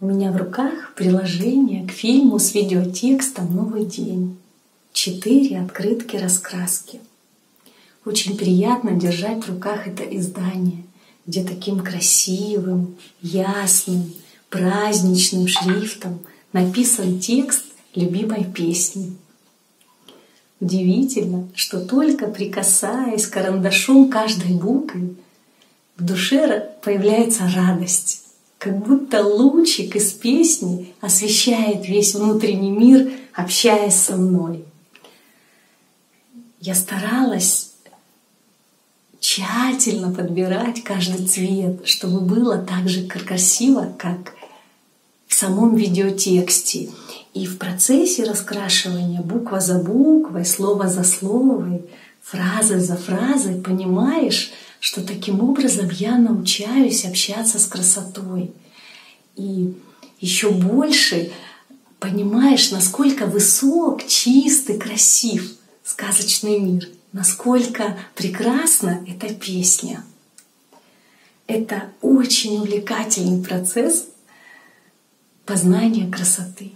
У меня в руках приложение к фильму с видеотекстом «Новый день». Четыре открытки-раскраски. Очень приятно держать в руках это издание, где таким красивым, ясным, праздничным шрифтом написан текст любимой песни. Удивительно, что только прикасаясь карандашом каждой буквы, в душе появляется радость как будто лучик из песни освещает весь внутренний мир, общаясь со мной. Я старалась тщательно подбирать каждый цвет, чтобы было так же красиво, как в самом видеотексте. И в процессе раскрашивания буква за буквой, слово за словой, фраза за фразой понимаешь, что таким образом я научаюсь общаться с красотой. И еще больше понимаешь, насколько высок, чистый, красив сказочный мир, насколько прекрасна эта песня. Это очень увлекательный процесс познания красоты.